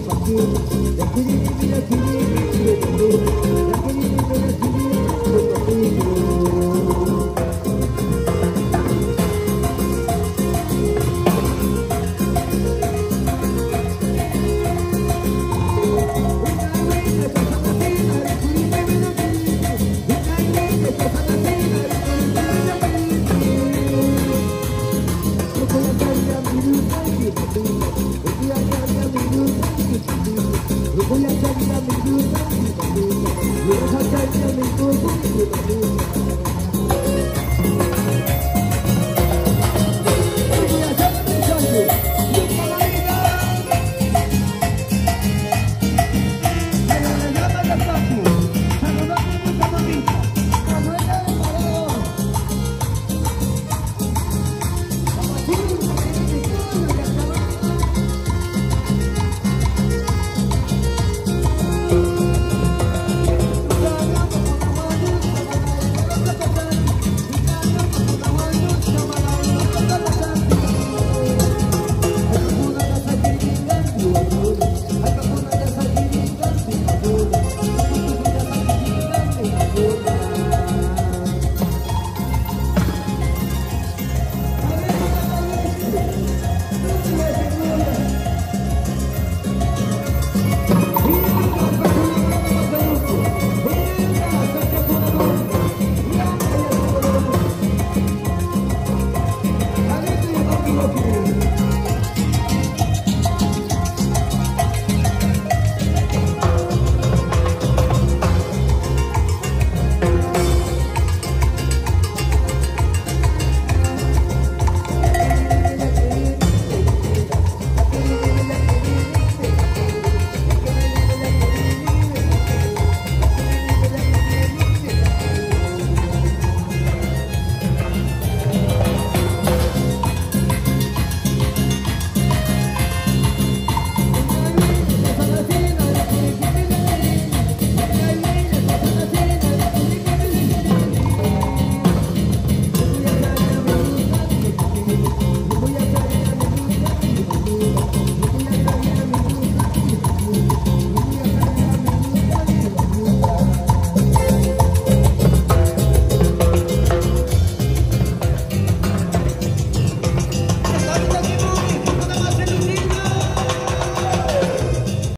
parcours, you. Salir a mi luz,